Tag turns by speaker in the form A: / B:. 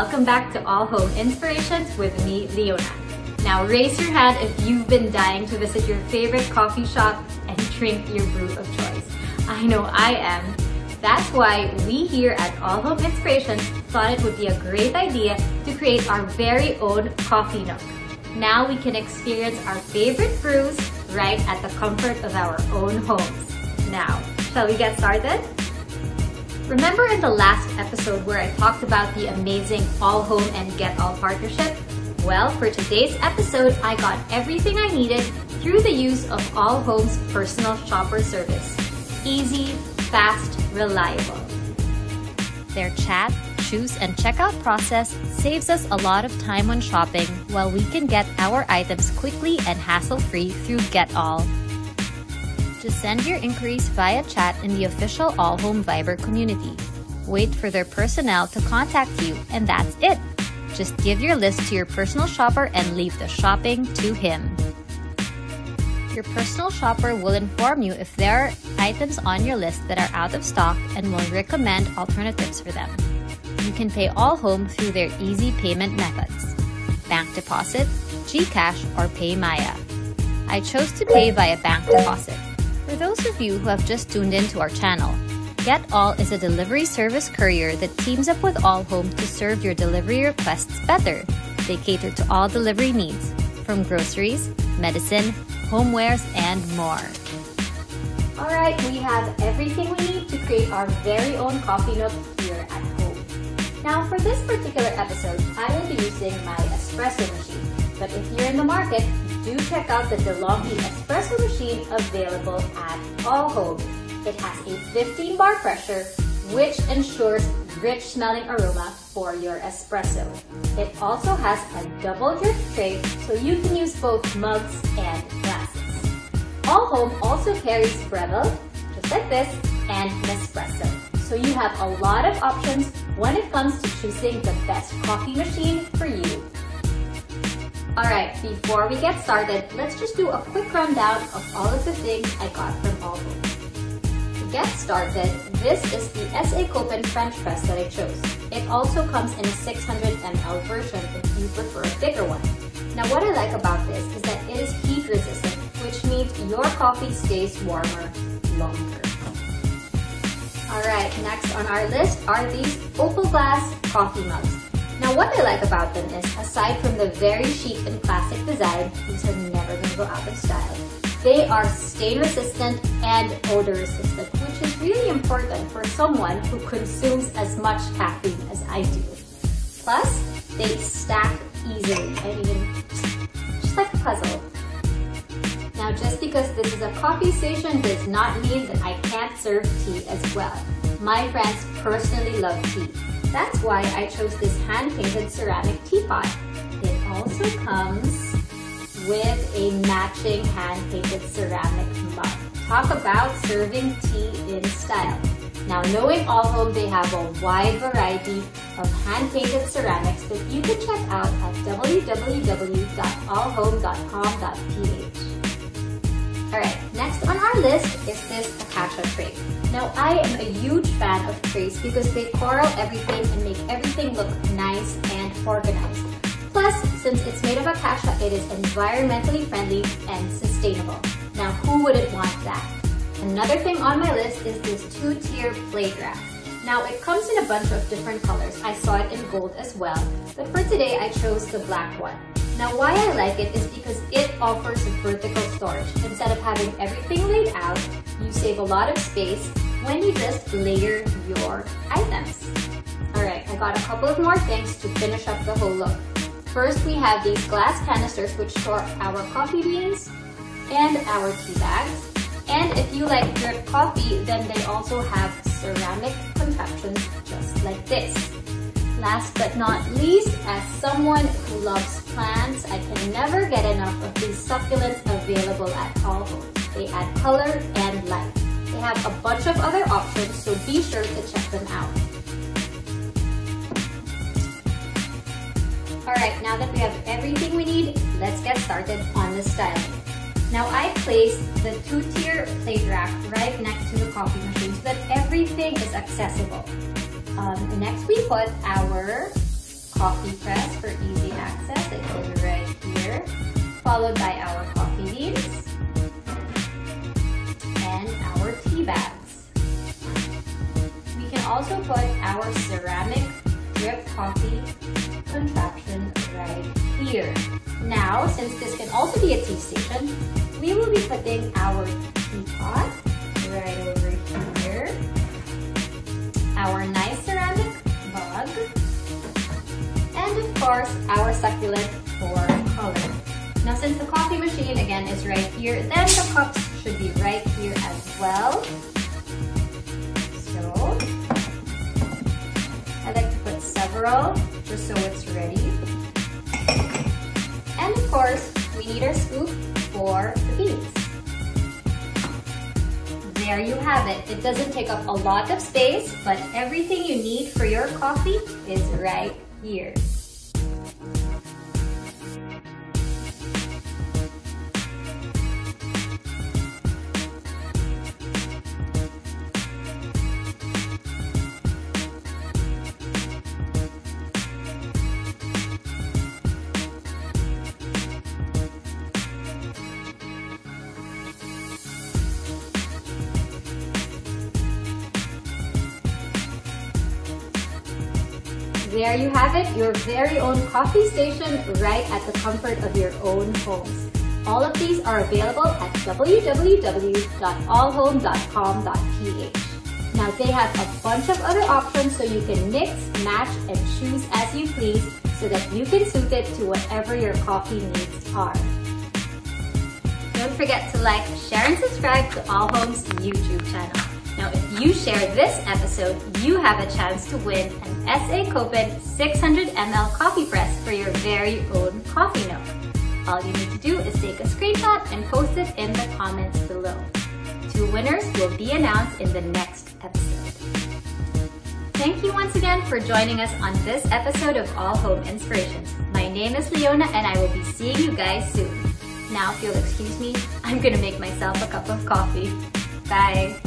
A: welcome back to All Home Inspirations with me, Leona. Now raise your hand if you've been dying to visit your favorite coffee shop and drink your brew of choice. I know I am. That's why we here at All Home Inspirations thought it would be a great idea to create our very own coffee nook. Now we can experience our favorite brews right at the comfort of our own homes. Now, shall we get started? Remember in the last episode where I talked about the amazing All Home and Get All partnership? Well, for today's episode, I got everything I needed through the use of All Home's personal shopper service. Easy, fast, reliable. Their chat, choose, and checkout process saves us a lot of time when shopping while we can get our items quickly and hassle-free through Get All. Just send your inquiries via chat in the official All Home Viber community. Wait for their personnel to contact you, and that's it. Just give your list to your personal shopper and leave the shopping to him. Your personal shopper will inform you if there are items on your list that are out of stock and will recommend alternatives for them. You can pay all home through their easy payment methods bank deposit, GCash, or PayMaya. I chose to pay via bank deposit. For those of you who have just tuned in to our channel, Get All is a delivery service courier that teams up with All Home to serve your delivery requests better. They cater to all delivery needs, from groceries, medicine, homewares, and more. Alright, we have everything we need to create our very own coffee nook here at home. Now for this particular episode, I will be using my espresso machine. But if you're in the market, do check out the DeLonghi espresso machine available at All Home. It has a 15 bar pressure, which ensures rich smelling aroma for your espresso. It also has a double drip tray, so you can use both mugs and glasses. All Home also carries Breville, just like this, and Nespresso. So you have a lot of options when it comes to choosing the best coffee machine for you. Alright, before we get started, let's just do a quick rundown of all of the things I got from Home. To get started, this is the SA Copen French press that I chose. It also comes in a 600 ml version if you prefer a bigger one. Now what I like about this is that it is heat resistant, which means your coffee stays warmer longer. Alright, next on our list are these Opal Glass coffee mugs. Now what I like about them is, aside from the very chic and classic design, these are never going to go out of style. They are stain resistant and odor resistant, which is really important for someone who consumes as much caffeine as I do. Plus, they stack easily. I mean, just like a puzzle. Now just because this is a coffee station does not mean that I can't serve tea as well. My friends personally love tea. That's why I chose this hand-painted ceramic teapot. It also comes with a matching hand-painted ceramic mug. Talk about serving tea in style. Now knowing All Home, they have a wide variety of hand-painted ceramics that you can check out at www.allhome.com.ph. Alright, next on our list is this acacia tray. Now I am a huge fan of trays because they coral everything and make everything look nice and organized. Plus, since it's made of acacia, it is environmentally friendly and sustainable. Now who wouldn't want that? Another thing on my list is this two-tier rack. Now it comes in a bunch of different colors. I saw it in gold as well, but for today I chose the black one. Now why I like it is because it offers vertical storage. Instead of having everything laid out, you save a lot of space when you just layer your items. Alright, I got a couple of more things to finish up the whole look. First, we have these glass canisters which store our coffee beans and our tea bags. And if you like drip coffee, then they also have ceramic contraptions just like this. Last but not least, as someone who loves plants, I can never get enough of these succulents available at Home. They add color and life. They have a bunch of other options, so be sure to check them out. Alright, now that we have everything we need, let's get started on the styling. Now I placed the two-tier plate rack right next to the coffee machine so that everything is accessible. Um, next we put our coffee press for easy access. It is right here, followed by our coffee beans and our tea bags. We can also put our ceramic drip coffee contraption right here. Now, since this can also be a tea station, we will be putting our teapot right over here. Our course, our succulent for color. Now since the coffee machine again is right here, then the cups should be right here as well. So, I like to put several just so it's ready. And of course, we need our scoop for the beans. There you have it. It doesn't take up a lot of space, but everything you need for your coffee is right here. There you have it, your very own coffee station right at the comfort of your own homes. All of these are available at www.allhome.com.ph. Now they have a bunch of other options so you can mix, match, and choose as you please so that you can suit it to whatever your coffee needs are. Don't forget to like, share, and subscribe to All Home's YouTube you share this episode, you have a chance to win an SA Copen 600 ml coffee press for your very own coffee note. All you need to do is take a screenshot and post it in the comments below. Two winners will be announced in the next episode. Thank you once again for joining us on this episode of All Home Inspirations. My name is Leona and I will be seeing you guys soon. Now, if you'll excuse me, I'm gonna make myself a cup of coffee. Bye.